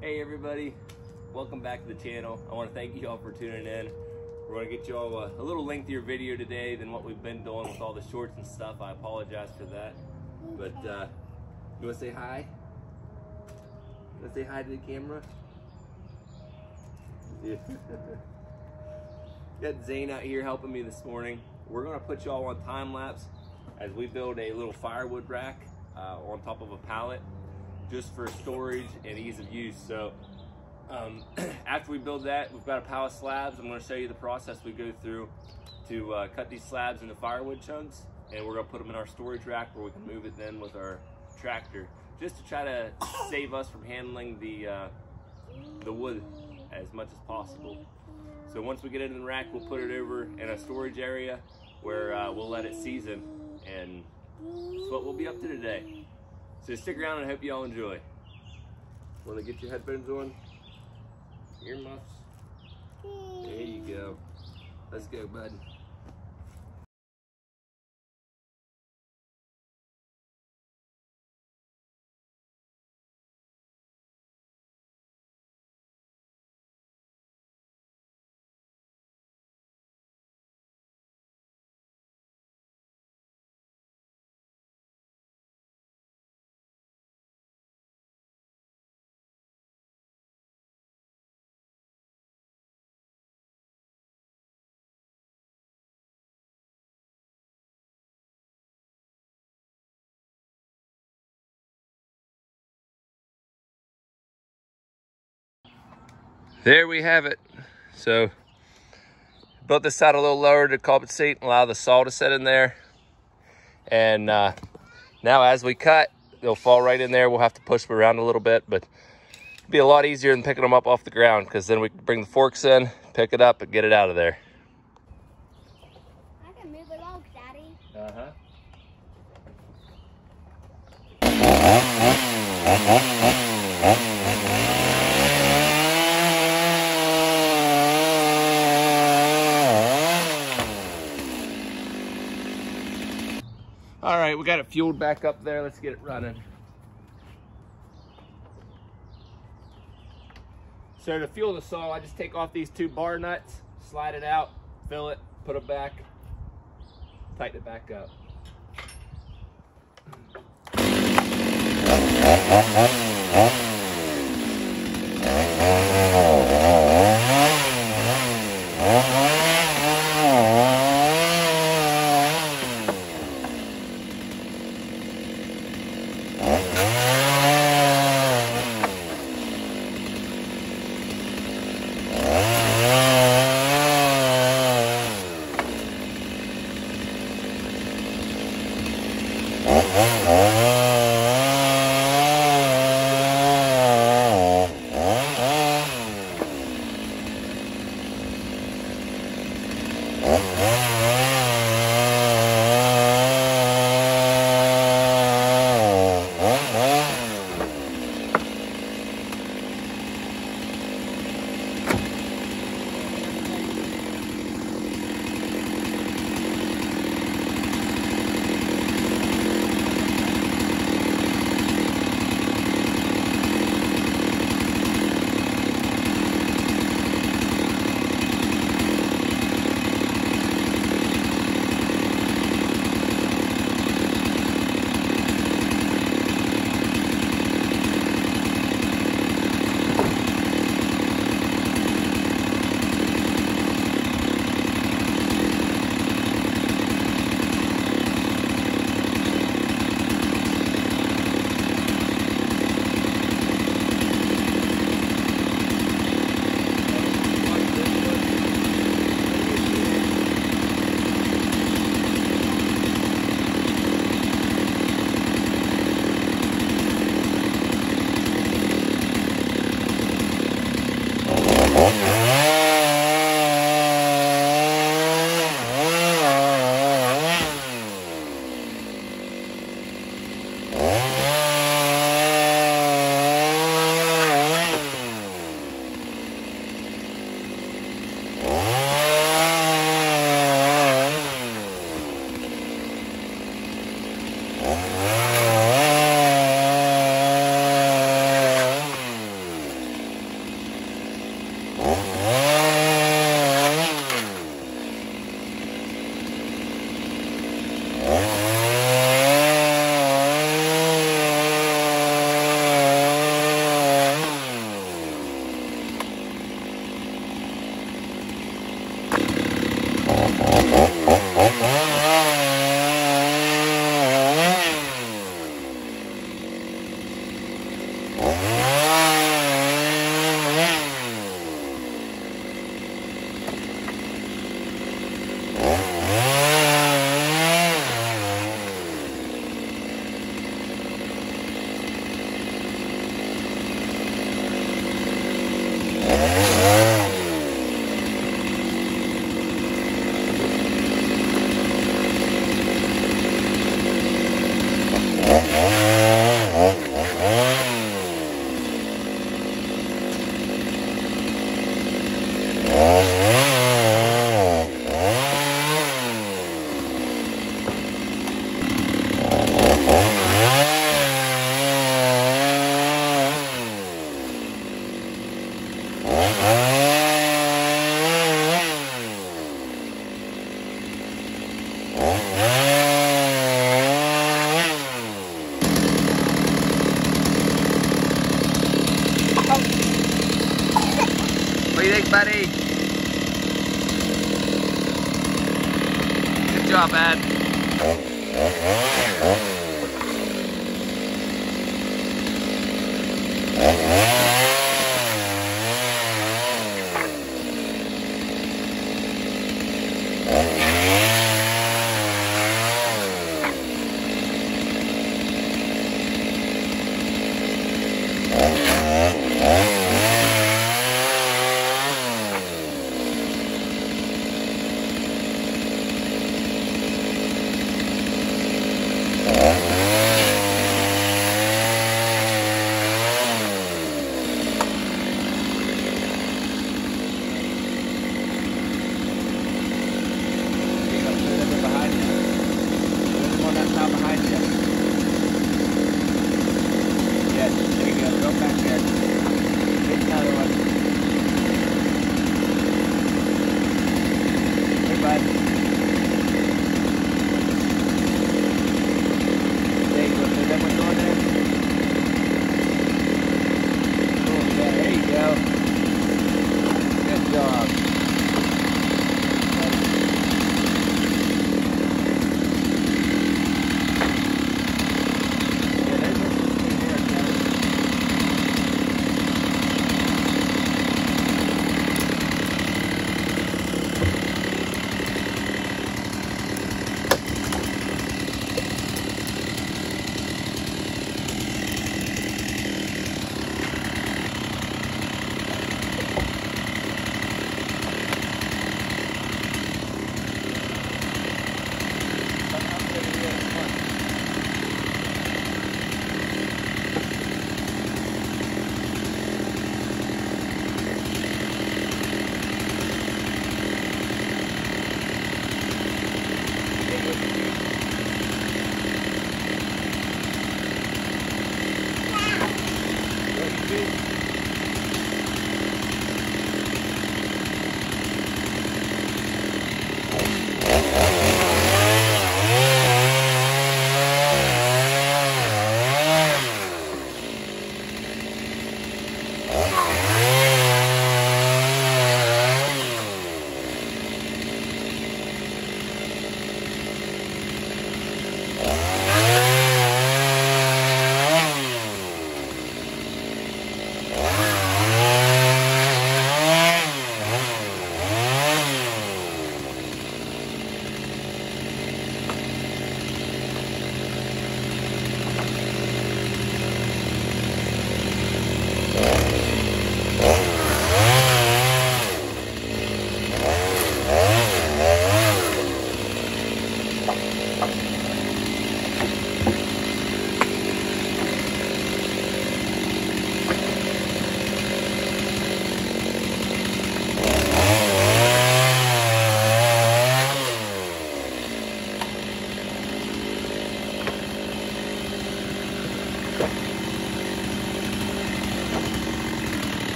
Hey everybody, welcome back to the channel. I want to thank you all for tuning in. We're going to get you all a, a, little lengthier video today than what we've been doing with all the shorts and stuff. I apologize for that. But uh, you want to say hi? You want to say hi to the camera? Yeah. Got Zane out here helping me this morning. We're going to put you all on time lapse as we build a little firewood rack uh, on top of a pallet just for storage and ease of use. So um, after we build that, we've got a pile of slabs. I'm gonna show you the process we go through to uh, cut these slabs into firewood chunks and we're gonna put them in our storage rack where we can move it then with our tractor just to try to save us from handling the, uh, the wood as much as possible. So once we get it in the rack, we'll put it over in a storage area where uh, we'll let it season and that's what we'll be up to today. So stick around and I hope you all enjoy. Want to get your headphones on? Earmuffs? There you go. Let's go, bud. There we have it. So built this side a little lower to compensate and allow the saw to set in there. And uh, now as we cut, they'll fall right in there. We'll have to push them around a little bit, but it'll be a lot easier than picking them up off the ground because then we can bring the forks in, pick it up and get it out of there. I can move it along, Daddy. Uh-huh. All right, we got it fueled back up there. Let's get it running. So to fuel the saw, I just take off these two bar nuts, slide it out, fill it, put it back, tighten it back up. Do you think, buddy? Good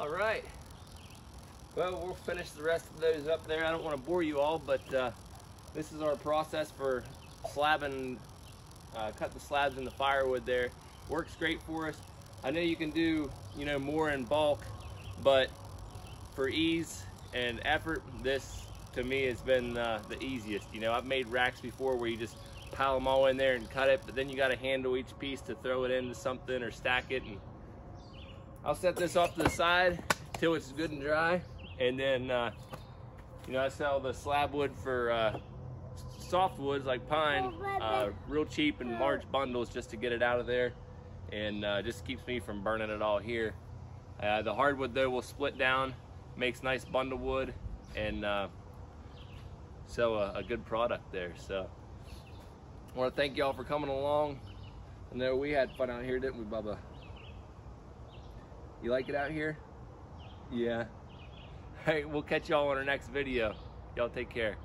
job, man. Well, we'll finish the rest of those up there. I don't want to bore you all, but uh, this is our process for slabbing, uh, cut the slabs in the firewood there. Works great for us. I know you can do, you know, more in bulk, but for ease and effort, this to me has been uh, the easiest. You know, I've made racks before where you just pile them all in there and cut it, but then you got to handle each piece to throw it into something or stack it. And I'll set this off to the side till it's good and dry, and then uh, you know I sell the slab wood for uh, softwoods like pine, uh, real cheap in large bundles just to get it out of there, and uh, just keeps me from burning it all here. Uh, the hardwood though will split down, makes nice bundle wood, and uh, sell a, a good product there. So I want to thank y'all for coming along. I know we had fun out here, didn't we, Bubba? You like it out here? Yeah. Hey, we'll catch y'all on our next video. Y'all take care.